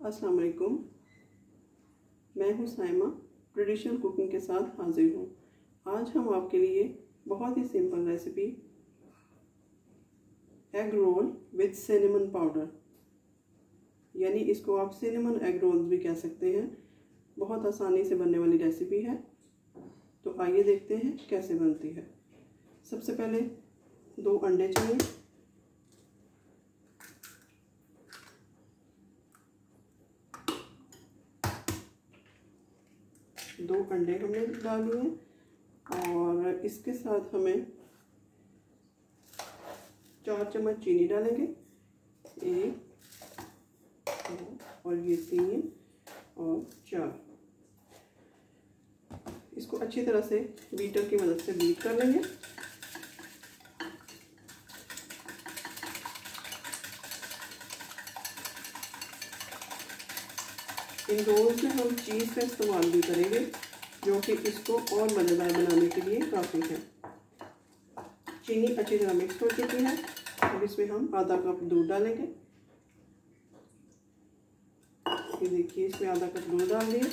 अस्सलाम वालेकुम मैं हूँ साइमा ट्रेडिशनल कुकिंग के साथ हाजिर हूँ। आज हम आपके लिए बहुत ही simple recipe egg roll with cinnamon powder यानी इसको आप सिनेमन एग रोल भी कह सकते हैं। बहुत आसानी से बनने वाली रेसिपी है। तो आइए देखते हैं कैसे बनती है। सबसे पहले दो अंडे चाहिए। दो अंडे हमने डाल लिए और इसके साथ हमें चार चम्मच चीनी डालेंगे। एक, दो और ये तीन और चार। इसको अच्छी तरह से बीटर की मदद से बीट कर लेंगे। इन रोल्स में हम चीज़ का इस्तेमाल भी करेंगे, जो कि इसको और मज़ेदार बनाने के लिए काफ़ी है। चीनी अच्छी तरह मिक्स हो चुकी है। अब इसमें हम आधा कप दूध डालेंगे। ये देखिए, इसमें आधा कप दूध डाल दिए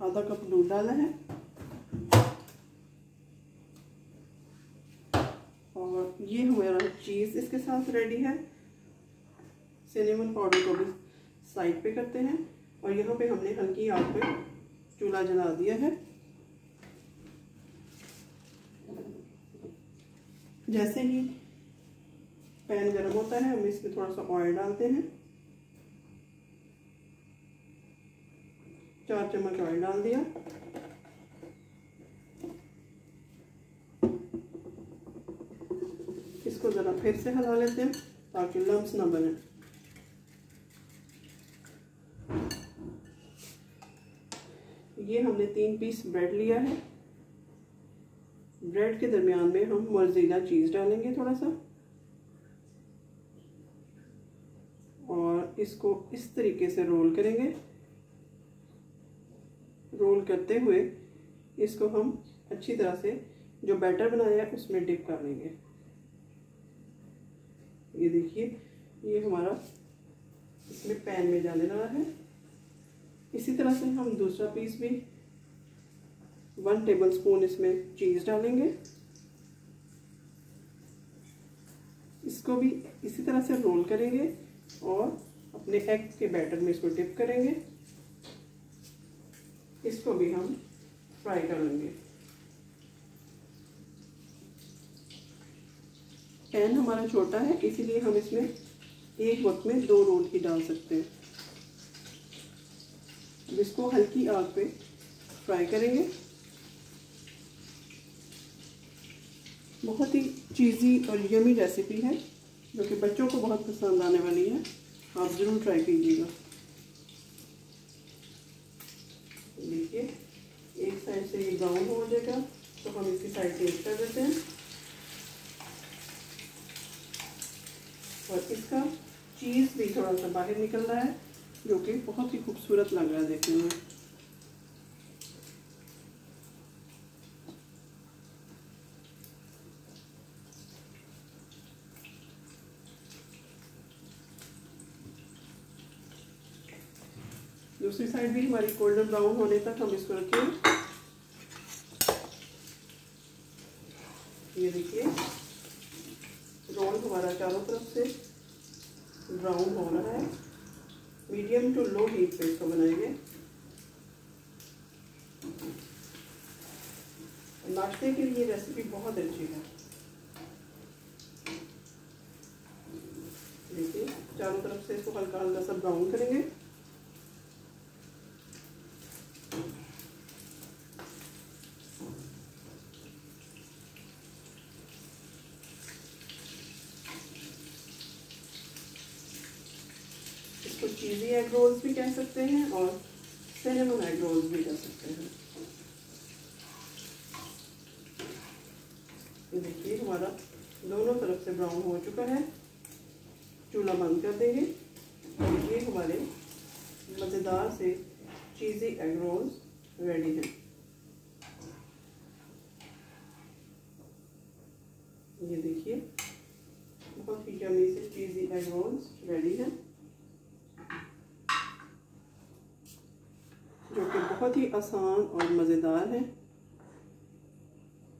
आधा कप दूध डाला है ये हमारा चीज़ इसके साथ रेडी है। सिनेमन पाउडर को भी साइड पे करते हैं और यहाँ पे हमने हल्की आग पे चूल्हा जला दिया है। जैसे ही पैन गर्म होता है, हम इसमें थोड़ा सा ऑयल डालते हैं। चार चम्मच ऑयल डाल दिया इसको ज़रा फिर से हिला लेते हैं, ताकि लम्स ना बने। ये हमने तीन पीस ब्रेड लिया है। ब्रेड के दरमियान में हम मर्जीला चीज़ डालेंगे थोड़ा सा। और इसको इस तरीके से रोल करेंगे। रोल करते हुए इसको हम अच्छी तरह से जो बैटर बनाया है, उसमें डिप कर लेंगे ये देखिए, ये हमारा इसमें पैन में जाने लगा है। इसी तरह से हम दूसरा पीस भी वन टेबल स्पून इसमें चीज़ डालेंगे। इसको भी इसी तरह से रोल करेंगे और अपने एग के बैटर में इसको डिप करेंगे। इसको भी हम फ्राई कर लेंगे। पैन हमारा छोटा है, इसीलिए हम इसमें एक वक्त में दो रोल ही डाल सकते हैं। अब इसको हल्की आग पे फ्राई करेंगे। बहुत ही चीज़ी और यमी रेसिपी है, जो कि बच्चों को बहुत पसंद आने वाली है। आप ज़रूर ट्राई कीजिएगा। देखिए, एक साइड से ये ब्राउन हो जाएगा तो हम इसकी साइड चेंज कर देते हैं। और इसका चीज़ भी थोड़ा सा बाहर निकल रहा है, जो कि बहुत ही खूबसूरत लग रहा है देखने में। दूसरी साइड भी हमारी गोल्डन ब्राउन होने तक हम इसको रखें। ये देखिए। रोल हमारा चारों तरफ़ से ब्राउन हो रहा है। मीडियम टू लो हीट पे इसको बनाएँगे। नाश्ते के लिए रेसिपी बहुत अच्छी है। देखिए, चारों तरफ़ से इसको हल्का हल्का सा ब्राउन करेंगे। चीज़ी एग रोल्स भी कह सकते हैं और सिनेमन एग रोल्स भी कह सकते हैं। देखिए, हमारा दोनों तरफ़ से ब्राउन हो चुका है। चूल्हा बंद कर देंगे। ये हमारे मज़ेदार से चीज़ी एग रोल्स रेडी हैं। ये देखिए, बहुत ही जमी से चीज़ी एग रोल्स रेडी हैं। बहुत ही आसान और मज़ेदार है।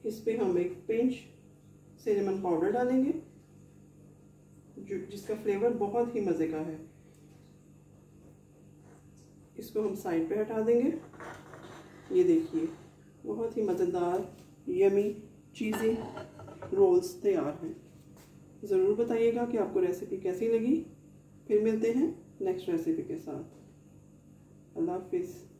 इस पर हम एक पिंच सिनेमन पाउडर डालेंगे, जो, जिसका फ्लेवर बहुत ही मज़े का है। इसको हम साइड पे हटा देंगे। ये देखिए, बहुत ही मज़ेदार यमी चीज़ें रोल्स तैयार हैं। ज़रूर बताइएगा कि आपको रेसिपी कैसी लगी। फिर मिलते हैं नेक्स्ट रेसिपी के साथ। अल्लाह हाफिज़।